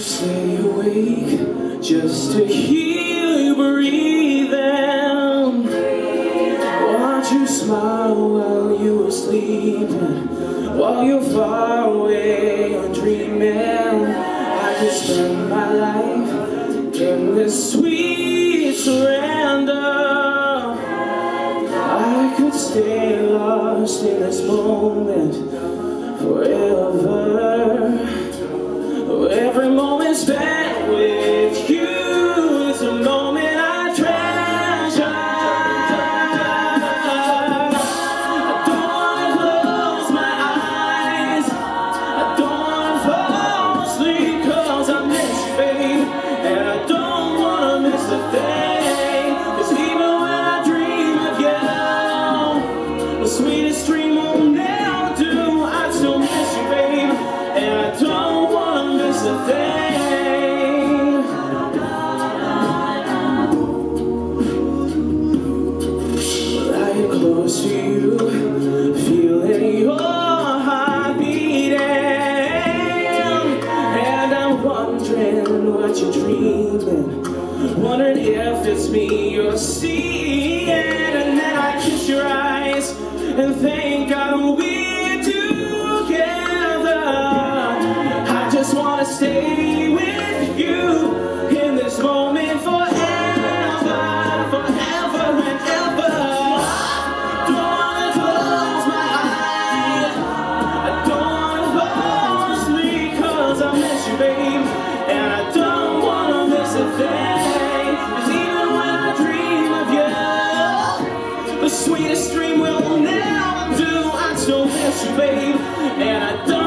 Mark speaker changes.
Speaker 1: stay awake just to hear sleep While you're far away and dreaming I could spend my life in this sweet surrender. I could stay lost in this moment. you're dreaming. Wondering if it's me you're seeing. And then I kiss your eyes and think sweetest dream will never do. I so miss you, babe, and I don't.